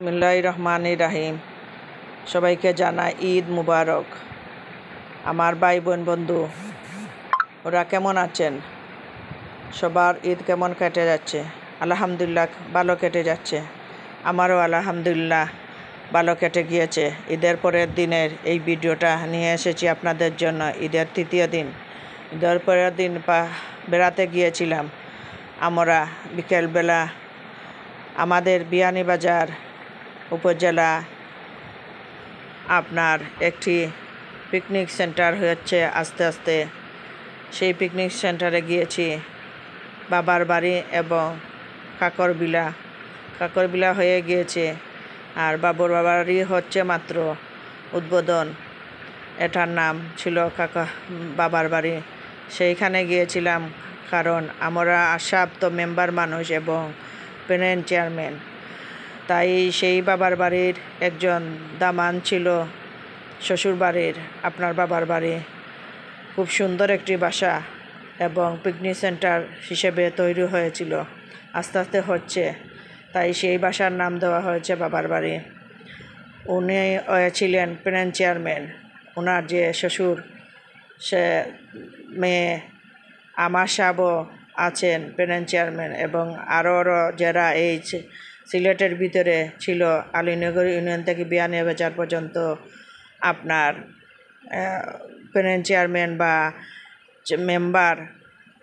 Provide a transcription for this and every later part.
বিসমিল্লাহ রহমান রাহিম সবাইকে জানা ঈদ মুবারক। আমার ভাই বোন বন্ধু, ওরা কেমন আছেন? সবার ঈদ কেমন কেটে যাচ্ছে? আলহামদুলিল্লাহ ভালো কেটে যাচ্ছে। আমারও আলহামদুলিল্লাহ ভালো কেটে গিয়েছে। ঈদের পরের দিনের এই ভিডিওটা নিয়ে এসেছি আপনাদের জন্য। ঈদের তৃতীয় দিন। ঈদের পরের দিন বেড়াতে গিয়েছিলাম আমরা বিকেলবেলা। আমাদের বিয়ানীবাজার উপজেলা আপনার একটি পিকনিক সেন্টার হচ্ছে আস্তে আস্তে। সেই পিকনিক সেন্টারে গিয়েছি। বাবার বাড়ি এবং কাকরবিলা। কাকরবিলা হয়ে গিয়েছে। আর বাবুর বাবারই হচ্ছে মাত্র উদ্বোধন। এটার নাম ছিল কাকা, বাবার বাড়ি। সেইখানে গিয়েছিলাম কারণ আমরা আশাপ্ত মেম্বার মানুষ এবং প্রেসিডেন্ট চেয়ারম্যান তাই সেই বাবার বাড়ির একজন দামান ছিল, শ্বশুর বাড়ির আপনার বাবার বাড়ি। খুব সুন্দর একটি বাসা এবং পিকনিক সেন্টার হিসেবে তৈরি হয়েছিল। আস্তে আস্তে হচ্ছে, তাই সেই বাসার নাম দেওয়া হয়েছে বাবার বাড়ি। উনি ছিলেন প্রেসিডেন্ট চেয়ারম্যান। ওনার যে শ্বশুর, সে মেয়ে আমার সাবও আছেন প্রেসিডেন্ট চেয়ারম্যান এবং আরও আরও যারা এই সিলেটের ভিতরে ছিল আলীনগর ইউনিয়ন থেকে বিয়ানীবাজার পর্যন্ত আপনার প্রেসিডেন্ট চেয়ারম্যান বা মেম্বার,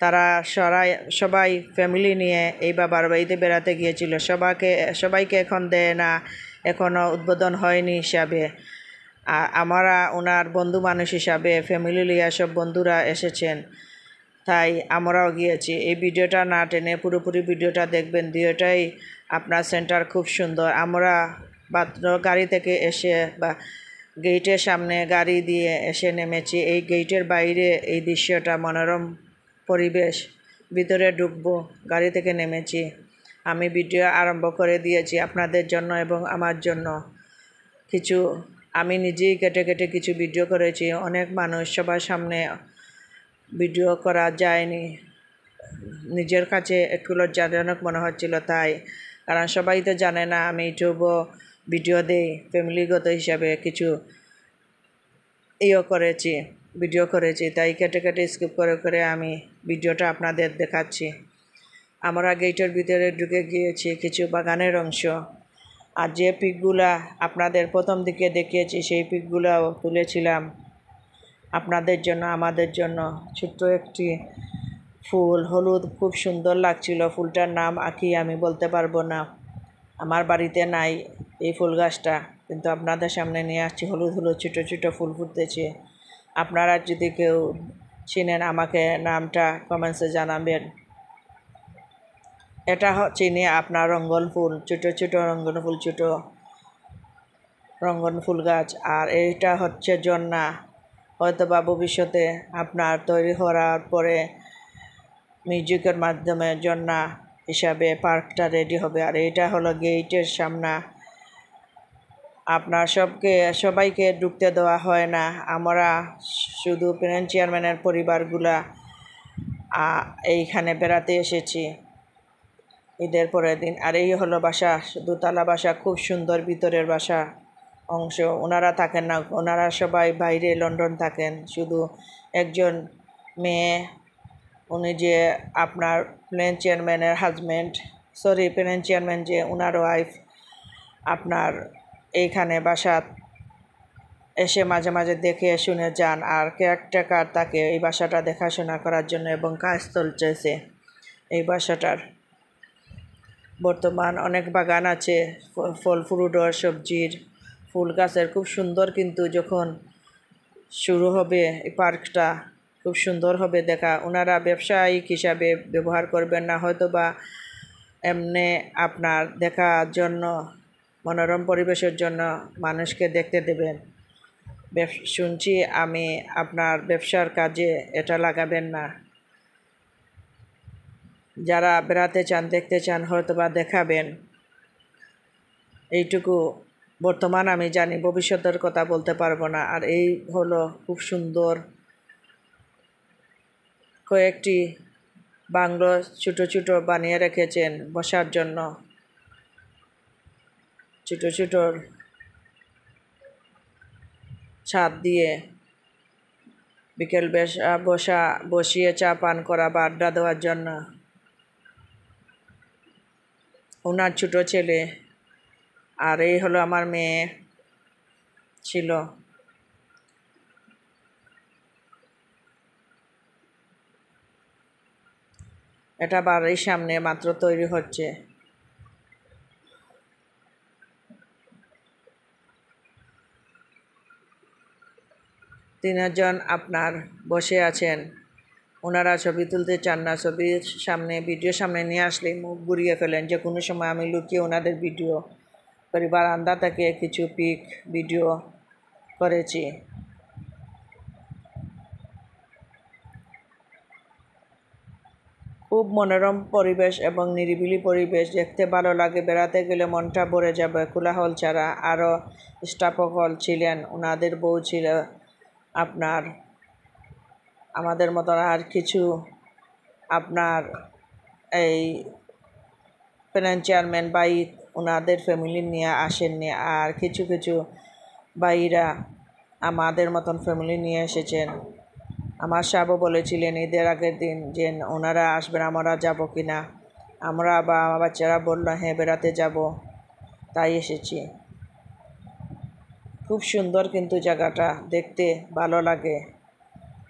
তারা সরাই, সবাই ফ্যামিলি নিয়ে এই বাবার বাড়িতে বেড়াতে গিয়েছিল। সবাইকে সবাইকে এখন দেয় না এখনও উদ্বোধন হয়নি হিসাবে। আমরা ওনার বন্ধু মানুষ হিসাবে ফ্যামিলি লিয়া সব বন্ধুরা এসেছেন। তাই আমরাও গিয়েছি। এই ভিডিওটা না টেনে পুরোপুরি ভিডিওটা দেখবেন। দুইটাই আপনার সেন্টার খুব সুন্দর। আমরা মাত্র গাড়ি থেকে এসে বা গেটের সামনে গাড়ি দিয়ে এসে নেমেছি। এই গেটের বাইরে এই দৃশ্যটা মনোরম পরিবেশ। ভিতরে ঢুকবো, গাড়ি থেকে নেমেছি। আমি ভিডিও আরম্ভ করে দিয়েছি আপনাদের জন্য এবং আমার জন্য। কিছু, আমি নিজেই কেটে কেটে কিছু ভিডিও করেছি। অনেক মানুষ সবার সামনে ভিডিও করা যায়নি। নিজের কাছে একটু লজ্জাজনক মনে হচ্ছিল তাই। কারণ সবাই তো জানে না, আমি ইউটিউবও ভিডিও দিই, ফ্যামিলিগত হিসাবে কিছু ইয়ে করেছি, ভিডিও করেছি, তাই কেটে কেটে স্কিপ করে করে আমি ভিডিওটা আপনাদের দেখাচ্ছি। আমরা গেটের ভিতরে ঢুকে গিয়েছি কিছু বাগানের অংশ, আর যে পিকগুলা আপনাদের প্রথম দিকে দেখিয়েছি, সেই পিকগুলাও তুলেছিলাম। আপনাদের জন্য, আমাদের জন্য ছোট্ট একটি ফুল হলুদ খুব সুন্দর লাগছিল। ফুলটার নাম আঁকি আমি বলতে পারব না। আমার বাড়িতে নাই এই ফুল গাছটা, কিন্তু আপনাদের সামনে নিয়ে আসছি। হলুদ হলুদ ছোটো ছোটো ফুল ফুটতেছে আপনারা যদি কেউ চিনেন আমাকে নামটা, কমেন্টসে জানাবেন। এটা চিনি আপনার রঙ্গন ফুল, ছোটো ছোটো রঙ্গন ফুল, ছোটো রঙ্গন ফুল গাছ। আর এইটা হচ্ছে জন্না হয়তো বা ভবিষ্যতে আপনার তৈরি হওয়ার পরে মিউজিকের মাধ্যমে জন্না হিসাবে পার্কটা রেডি হবে। আর এটা হলো গেটের সামনা। আপনার সবকে, সবাইকে ঢুকতে দেওয়া হয় না। আমরা শুধু প্রেসিডেন্ট চেয়ারম্যানের পরিবারগুলা এইখানে বেড়াতে এসেছি। ঈদের পরের দিন। আর এই হলো বাসা, দোতলা বাসা, খুব সুন্দর ভিতরের বাসা অংশ। ওনারা থাকেন না, ওনারা সবাই বাইরে লন্ডন থাকেন। শুধু একজন মেয়ে উনি যে আপনার প্লেন চেয়ারম্যানের হাজব্যান্ড, সরি, প্লেন চেয়ারম্যান যে ওনার ওয়াইফ আপনার এইখানে বাসাত এসে মাঝে মাঝে দেখে শুনে যান আর কেয়ারটেকার তাকে এই বাসাটা দেখাশোনা করার জন্য এবং কাজ চলছে এই বাসাটার। বর্তমান অনেক বাগান আছে ফল ফ্রুটর সবজির, ফুল গাছের খুব সুন্দর কিন্তু যখন শুরু হবে এই পার্কটা খুব সুন্দর হবে। দেখা, ওনারা ব্যবসায়িক হিসাবে ব্যবহার করবেন না হয়তো বা এমনি আপনার দেখার জন্য, মনোরম পরিবেশের জন্য মানুষকে দেখতে দেবেন। শুনছি আমি আপনার ব্যবসার কাজে এটা লাগাবেন না। যারা বেড়াতে চান, দেখতে চান হয়তো বা দেখাবেন। এইটুকু বর্তমান আমি জানি, ভবিষ্যতের কথা বলতে পারব না। আর এই হলো খুব সুন্দর কয়েকটি বাংলো ছোটো ছোটো বানিয়ে রেখেছেন বসার জন্য। ছোটো ছোটো ছাদ দিয়ে বিকেল বেশা বসা বসিয়ে চা পান করা বা আড্ডা দেওয়ার জন্য। ওনার ছোটো ছেলে, আর এই হলো আমার মেয়ে ছিল। এটা বাড়ির সামনে মাত্র তৈরি হচ্ছে। তিনজন আপনার বসে আছেন। ওনারা ছবি তুলতে চান না। ছবির সামনে ভিডিও সামনে নিয়ে আসলে মুখ ঘুরিয়ে ফেলেন যে কোনো সময় আমি লুকিয়ে ওনাদের ভিডিও করি। বারান্দা থেকে কিছু পিক ভিডিও করেছি। খুব মনোরম পরিবেশ এবং নিরিবিলি পরিবেশ। দেখতে ভালো লাগে, বেড়াতে গেলে মনটা ভরে যাবে। কোলাহল ছাড়া আরও স্টাফকল ছিলেন ওনাদের বউ ছিল আপনার, আমাদের মতন আর কিছু আপনার এই প্ল্যান চেয়ারম্যান বাই ওনাদের ফ্যামিলি নিয়ে আসেননি। আর কিছু কিছু বাইরা আমাদের মতন ফ্যামিলি নিয়ে এসেছেন। আমার সাবও বলেছিলেন, ঈদের আগের দিন যে ওনারা আসবেন, আমরা যাব কি না আমরা বা আমার বাচ্চারা বলল হ্যাঁ বেড়াতে যাব। তাই এসেছি। খুব সুন্দর কিন্তু জায়গাটা, দেখতে ভালো লাগে,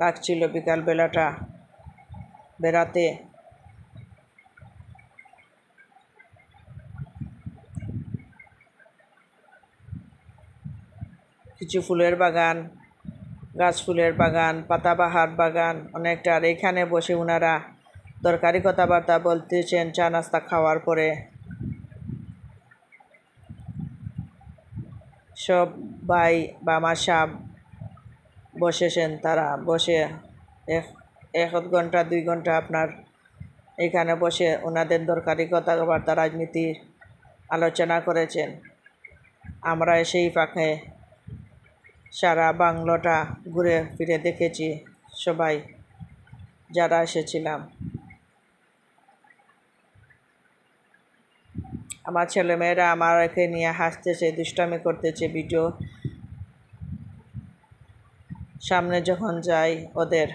লাগছিল বিকালবেলাটা বেড়াতে। কিছু ফুলের বাগান গাছ ফুলের বাগান, পাতাবাহার বাগান, অনেকটা। আর এখানে বসে ওনারা দরকারি কথাবার্তা বলতেছেন, চা নাস্তা খাওয়ার পরে। সব ভাই বা সাপ বসেছেন, তারা বসে এক এক ঘণ্টা, দুই ঘণ্টা আপনার এখানে বসে ওনাদের দরকারি কথাবার্তা, রাজনীতির আলোচনা করেছেন। আমরা সেই ফাঁকে সারা বাংলোটা ঘুরে ফিরে দেখেছি সবাই, যারা এসেছিলাম। আমার ছেলেমেয়েরা আমাকে নিয়ে হাসতেছে, দুষ্টামি করতেছে ভিডিও। সামনে যখন যাই ওদের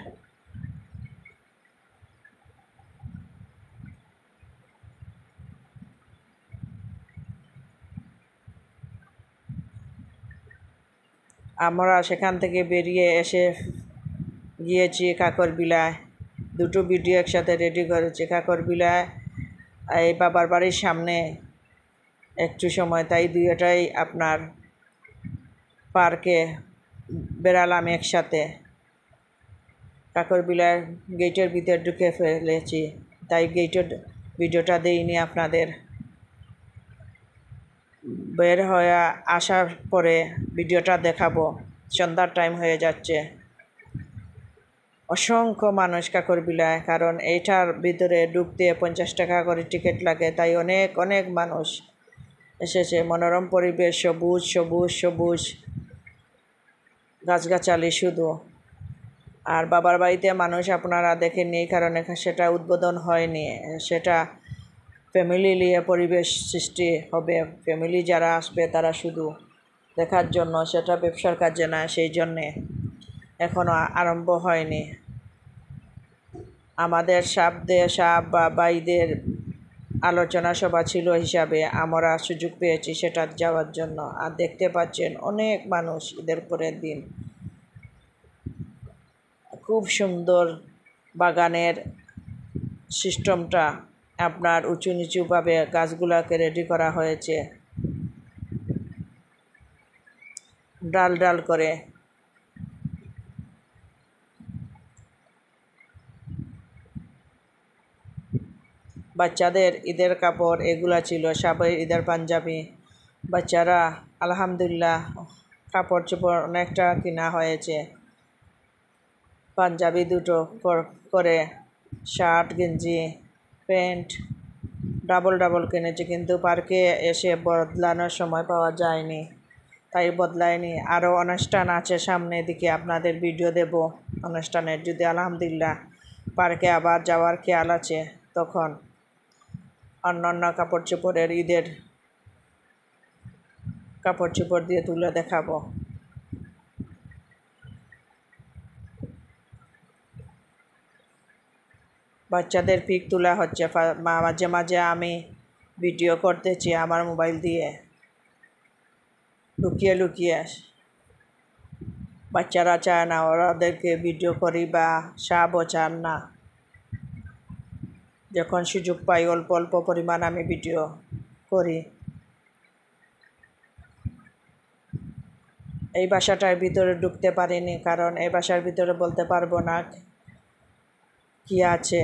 আমরা সেখান থেকে বেরিয়ে এসে গিয়েছি কাকর বিলায়। দুটো ভিডিও একসাথে রেডি করেছি কাকর বিলায়। এই বাবার বাড়ির সামনে একটু সময়, তাই দুইটাই আপনার পার্কে বেড়ালাম একসাথে। কাকর বিলায় গেটের ভিতর ঢুকে ফেলেছি, তাই গেটের ভিডিওটা দেইনি আপনাদের। বের হয়ে আসার পরে ভিডিওটা দেখাবো। সন্ধ্যার টাইম হয়ে যাচ্ছে। অসংখ্য মানুষ কাকর বিলায়, কারণ এইটার ভিতরে ঢুকতে পঞ্চাশ টাকা করে টিকিট লাগে, তাই অনেক অনেক মানুষ এসেছে। মনোরম পরিবেশ, সবুজ সবুজ সবুজ। গাছগাছালি শুধু। আর বাবার বাড়িতে মানুষ আপনারা দেখেননি, কারণ সেটা উদ্বোধন হয়নি। সেটা ফ্যামিলি নিয়ে পরিবেশ সৃষ্টি হবে। ফ্যামিলি যারা আসবে, তারা শুধু দেখার জন্য, সেটা ব্যবসার কাজে না, সেই জন্যে এখনও আরম্ভ হয়নি। আমাদের সাপদের, সাপ বা বাইদের আলোচনা সভা ছিল হিসাবে আমরা সুযোগ পেয়েছি সেটা যাওয়ার জন্য। আর দেখতে পাচ্ছেন অনেক মানুষ ঈদের পরের দিন। খুব সুন্দর বাগানের সিস্টেমটা আপনার উঁচু নিচুভাবে গাছগুলোকে রেডি করা হয়েছে। ডাল ডাল করে। বাচ্চাদের ঈদের কাপড়, এগুলা ছিল সবাই ঈদের পাঞ্জাবি। বাচ্চারা আলহামদুলিল্লাহ কাপড় চোপড় অনেকটা কিনা হয়েছে। পাঞ্জাবি দুটো করে, শার্ট, গেঞ্জি প্যান্ট ডাবল ডাবল কিনেছি, কিন্তু পার্কে এসে বদলানোর সময় পাওয়া যায়নি। তাই বদলায়নি। আরও অনুষ্ঠান আছে সামনের দিকে, আপনাদের ভিডিও দেব অনুষ্ঠানের। যদি আলহামদুলিল্লাহ পার্কে আবার যাওয়ার খেয়াল আছে, তখন অন্য অন্য কাপড় চোপড়ের ঈদের কাপড় চোপড় দিয়ে তুলে দেখাবো। বাচ্চাদের পিক তোলা হচ্ছে। মাঝে মাঝে আমি ভিডিও করতেছি আমার মোবাইল দিয়ে। লুকিয়ে লুকিয়ে। বাচ্চারা চায় না, ওরাদেরকে ভিডিও করি বা সাবও চান না। যখন সুযোগ পাই অল্প অল্প পরিমাণ আমি ভিডিও করি। এই বাসাটার ভিতরে ঢুকতে পারিনি, কারণ এই বাসার ভিতরে বলতে পারব না। কি আছে?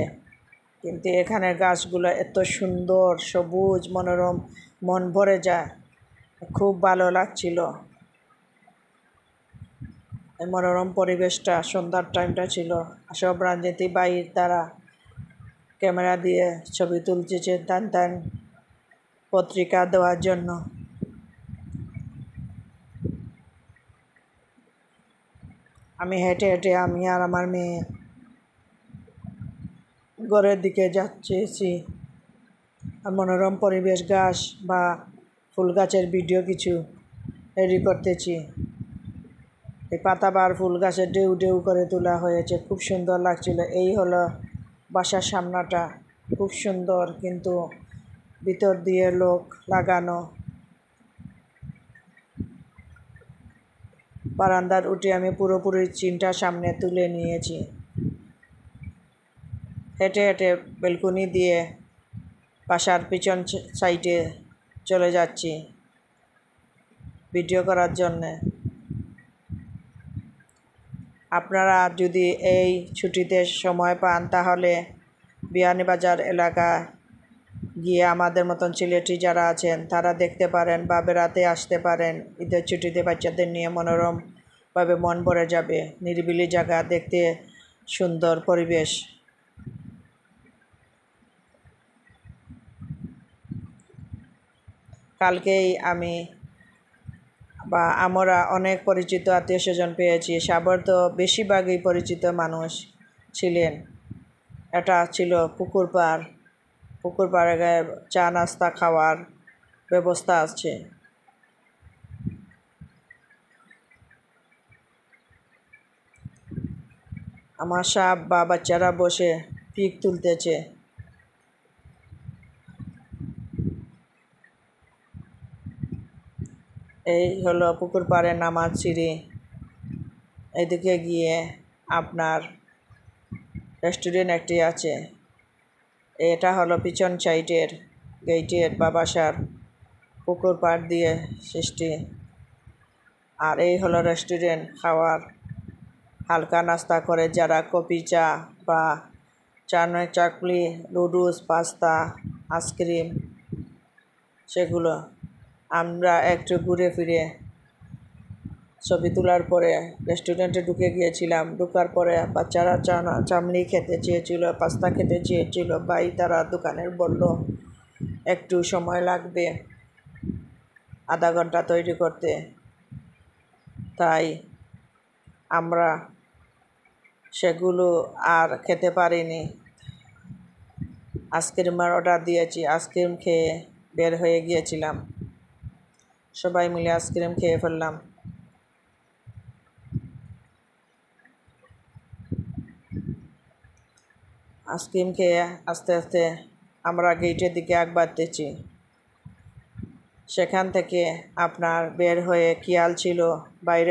কিন্তু এখানের গাছগুলো এত সুন্দর, সবুজ, মনোরম, মন ভরে যায়। খুব ভালো লাগছিল। এই মনোরম পরিবেশটা, সন্ধ্যার টাইমটা ছিল। সব রাজনীতি বাইর তারা ক্যামেরা দিয়ে ছবি তুলতেছে টান টান পত্রিকা দেওয়ার জন্য। আমি হেঁটে হেঁটে আমি আর আমার মেয়ে ঘরের দিকে যাচ্ছি আর মনোরম পরিবেশ, গাছ বা ফুল গাছের ভিডিও কিছু রেডি করতেছি। এই পাতাবার ফুল গাছের ডেউ ডেউ করে তোলা হয়েছে, খুব সুন্দর লাগছিল। এই হলো বাসার সামনাটা, খুব সুন্দর কিন্তু ভিতর দিয়ে লোক লাগানো। বারান্দার উঠে আমি পুরোপুরি চিনটা সামনে তুলে নিয়েছি। হেঁটে হেঁটে বেলকুনি দিয়ে বাসার পিছন সাইডে চলে যাচ্ছি ভিডিও করার জন্যে। আপনারা যদি এই ছুটিতে সময় পান, তাহলে বিয়ানীবাজার এলাকা গিয়ে আমাদের মতন সিলেটি যারা আছেন, তারা দেখতে পারেন বা বেড়াতে আসতে পারেন। ঈদের ছুটিতে বাচ্চাদের নিয়ে মনোরমভাবে মন ভরে যাবে। নিরিবিলি জায়গা, দেখতে সুন্দর পরিবেশ। কালকেই আমি বা আমরা অনেক পরিচিত আত্মীয় স্বজন পেয়েছি। সাবর তো বেশিরভাগই পরিচিত মানুষ ছিলেন। এটা ছিল পুকুর পাড় পুকুর পাড়ে চা নাস্তা খাওয়ার ব্যবস্থা আছে। আমার সাপ বা বাচ্চারা বসে পিক তুলতেছে। এই হলো পুকুর পাড়ে নামাজ সিঁড়ি। এদিকে গিয়ে আপনার রেস্টুরেন্ট একটি আছে। এটা হলো পিছন সাইডের গেইটের বা বাসার পুকুর পাড় দিয়ে সৃষ্টি। আর এই হলো রেস্টুরেন্ট খাওয়ার হালকা নাস্তা করে যারা কপি চা বা চানে চাকলি নুডলস, পাস্তা আইসক্রিম সেগুলো আমরা একটু ঘুরে ফিরে ছবি তোলার পরে রেস্টুরেন্টে ঢুকে গিয়েছিলাম। ঢুকার পরে বাচ্চারা চানা, চামড়ি খেতে চেয়েছিল, পাস্তা খেতে চেয়েছিল। ভাই তারা দোকানের বলল, একটু সময় লাগবে আধা ঘণ্টা তৈরি করতে। তাই আমরা সেগুলো আর খেতে পারিনি। আইসক্রিমের অর্ডার দিয়েছি, আইসক্রিম খেয়ে বের হয়ে গিয়েছিলাম। সবাই মিলে আইসক্রিম খেয়ে ফেললাম। আইসক্রিম খেয়ে আস্তে আস্তে আমরা গেটের দিকে আগ বাড়তেছি। সেখান থেকে আপনার বের হয়ে কিয়াল ছিল বাইরে